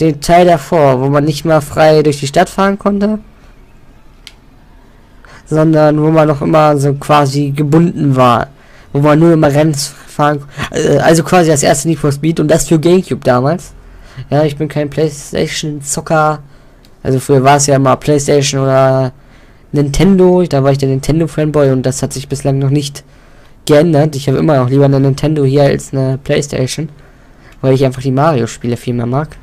den Teil davor, wo man nicht mal frei durch die Stadt fahren konnte, sondern wo man noch immer so quasi gebunden war, wo man nur immer Rennen fahren, konnte. Äh, also quasi das erste Need for Speed und das für GameCube damals. Ja, ich bin kein PlayStation Zocker, also früher war es ja immer PlayStation oder Nintendo, da war ich der Nintendo Fanboy und das hat sich bislang noch nicht geändert. Ich habe immer noch lieber eine Nintendo hier als eine PlayStation, weil ich einfach die Mario Spiele viel mehr mag.